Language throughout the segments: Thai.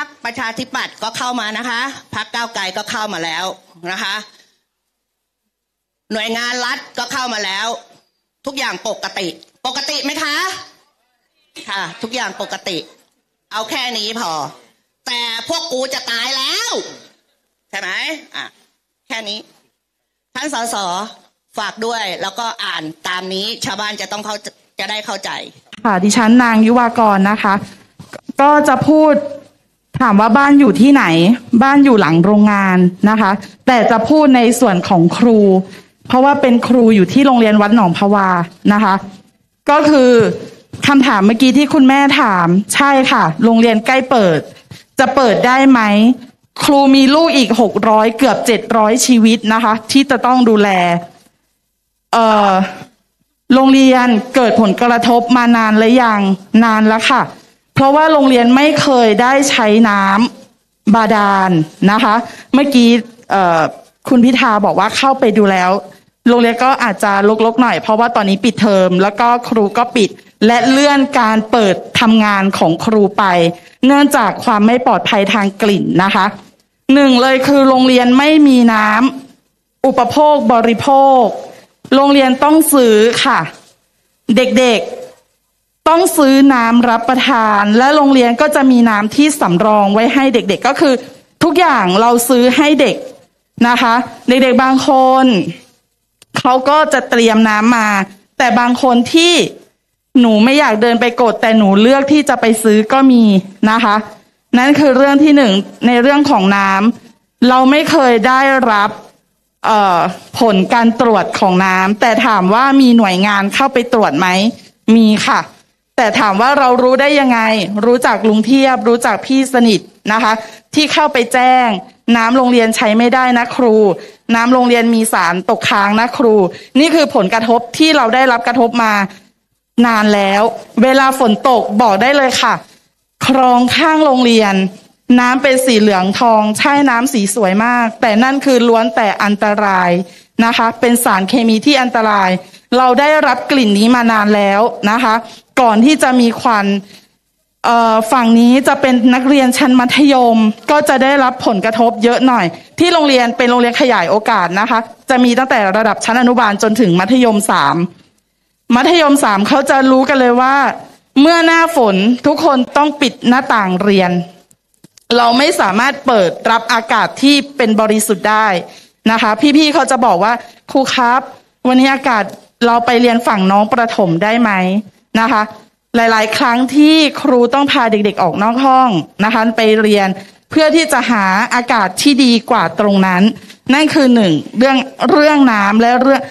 พักประชาธิปัตย์ก็เข้ามานะคะพักก้าวไกลก็เข้ามาแล้วนะคะ หน่วยงานรัฐก็เข้ามาแล้ว ทุกอย่างปกติ ปกติไหมคะค่ะ ทุกอย่างปกติ เอาแค่นี้พอ แต่พวกกูจะตายแล้ว ใช่ไหมอะแค่นี้ ท่านสสฝากด้วยแล้วก็อ่านตามนี้ชาวบ้านจะต้องเขาจะได้เข้าใจ ค่ะดิฉันนางยุวากรนะคะ ก็จะพูด ถามว่าบ้านอยู่ที่ไหน บ้านอยู่หลังโรงงานนะคะ แต่จะพูดในส่วนของครู เพราะว่าเป็นครูอยู่ที่โรงเรียนวัดหนองพวานะคะ ก็คือคำถามเมื่อกี้ที่คุณแม่ถาม ใช่ค่ะ โรงเรียนใกล้เปิด จะเปิดได้ไหม ครูมีลูกอีกหกร้อยเกือบเจ็ดร้อยชีวิตนะคะ ที่จะต้องดูแล เอ่อโรงเรียนเกิดผลกระทบมานานและยังนานแล้วค่ะ เพราะว่าโรงเรียนไม่เคยได้ใช้น้ำบาดาลนะคะ เมื่อกี้คุณพิธาบอกว่าเข้าไปดูแล้ว โรงเรียนก็อาจจะลกๆหน่อย เพราะว่าตอนนี้ปิดเทอมแล้วก็ครูก็ปิด และเลื่อนการเปิดทำงานของครูไป เนื่องจากความไม่ปลอดภัยทางกลิ่นนะคะหนึ่งเลยคือโรงเรียนไม่มีน้ำอุปโภคบริโภค โรงเรียนต้องซื้อค่ะ เด็กๆ ต้องซื้อน้ำรับประทาน และโรงเรียนก็จะมีน้ำที่สำรองไว้ให้เด็กๆก็คือ ทุกอย่างเราซื้อให้เด็กนะคะ เด็กๆบางคนเขาก็จะเตรียมน้ำมา แต่บางคนที่หนูไม่อยากเดินไปกด แต่หนูเลือกที่จะไปซื้อก็มีนะคะ นั่นคือเรื่องที่หนึ่งในเรื่องของน้ำเราไม่เคยได้รับผลการตรวจของน้ำแต่ถามว่ามีหน่วยงานเข้าไปตรวจไหมมีค่ะ แต่ถามว่าเรารู้ได้ยังไง รู้จากลุงเทียบ รู้จากพี่สนิทนะคะ ที่เข้าไปแจ้ง น้ำโรงเรียนใช้ไม่ได้นะครู น้ำโรงเรียนมีสารตกค้างนะครู นี่คือผลกระทบที่เราได้รับกระทบมานานแล้ว เวลาฝนตกบอกได้เลยค่ะ คลองข้างโรงเรียน น้ำเป็นสีเหลืองทอง ใช่น้ำสีสวยมาก แต่นั่นคือล้วนแต่อันตรายนะคะ เป็นสารเคมีที่อันตราย เราได้รับกลิ่นนี้มานานแล้วนะคะ ก่อนที่จะมีควันฝั่งนี้จะเป็นนักเรียนชั้นมัธยม ก็จะได้รับผลกระทบเยอะหน่อย ที่โรงเรียนเป็นโรงเรียนขยายโอกาสนะคะ จะมีตั้งแต่ระดับชั้นอนุบาลจนถึงมัธยมสามมัธยมสามเขาจะรู้กันเลยว่า เมื่อหน้าฝนทุกคนต้องปิดหน้าต่างเรียน เราไม่สามารถเปิดรับอากาศที่เป็นบริสุทธิ์ได้นะคะ พี่ๆเขาจะบอกว่าครูครับ วันนี้อากาศ เราไปเรียนฝั่งน้องประถมได้ไหมนะคะ หลาย ๆ ครั้งที่ครูต้องพาเด็ก ๆ ออกนอกห้องนะคะไปเรียนเพื่อที่จะหาอากาศที่ดีกว่าตรงนั้น นั่นคือหนึ่งเรื่องเรื่องน้ำและเรื่อง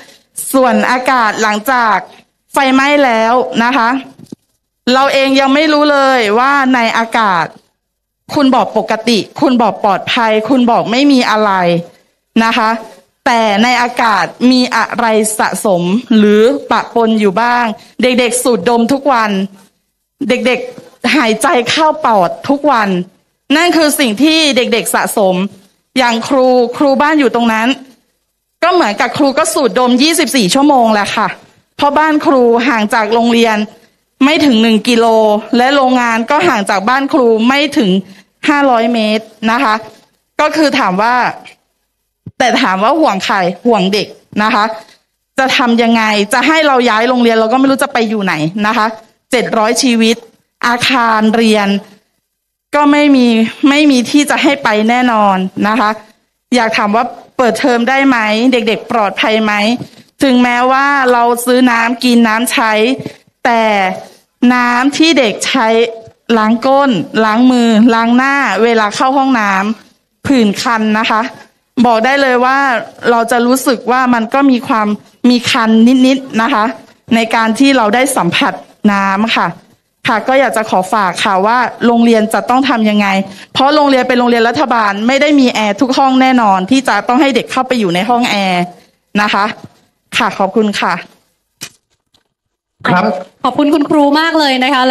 ส่วนอากาศหลังจากไฟไหม้แล้วนะคะ เราเองยังไม่รู้เลยว่าในอากาศ คุณบอกปกติ คุณบอกปลอดภัย คุณบอกไม่มีอะไรนะคะ แต่ในอากาศมีอะไรสะสมหรือปะปนอยู่บ้าง เด็กๆสูดดมทุกวัน เด็กๆหายใจเข้าปอดทุกวัน นั่นคือสิ่งที่เด็กๆสะสม อย่างครูครูบ้านอยู่ตรงนั้น ก็เหมือนกับครูก็สูดดม 24 ชั่วโมงแหละค่ะ เพราะบ้านครูห่างจากโรงเรียนไม่ถึงหนึ่งกิโล และโรงงานก็ห่างจากบ้านครูไม่ถึง500เมตรนะคะ ก็คือถามว่า แต่ถามว่าห่วงใครห่วงเด็กนะคะ จะทำยังไงจะให้เราย้ายโรงเรียนเราก็ไม่รู้จะไปอยู่ไหนนะคะเจ็ดร้อยชีวิต อาคารเรียน ก็ไม่มีไม่มีที่จะให้ไปแน่นอนนะคะ อยากถามว่าเปิดเทอมได้ไหม เด็กๆ ปลอดภัยไหม ถึงแม้ว่าเราซื้อน้ำกินน้ำใช้ แต่น้ำที่เด็กใช้ล้างก้น ล้างมือ ล้างหน้า เวลาเข้าห้องน้ำผื่นคันนะคะ บอกได้เลยว่าเราจะรู้สึกว่ามันก็มีความมีคันนิดๆนะคะ ในการที่เราได้สัมผัสน้ำค่ะ ค่ะ ก็อยากจะขอฝากค่ะว่าโรงเรียนจะต้องทำยังไง เพราะโรงเรียนเป็นโรงเรียนรัฐบาลไม่ได้มีแอร์ทุกห้องแน่นอน ที่จะต้องให้เด็กเข้าไปอยู่ในห้องแอร์นะคะ ค่ะขอบคุณค่ะ ครับ ขอบคุณคุณครูมากเลยนะคะ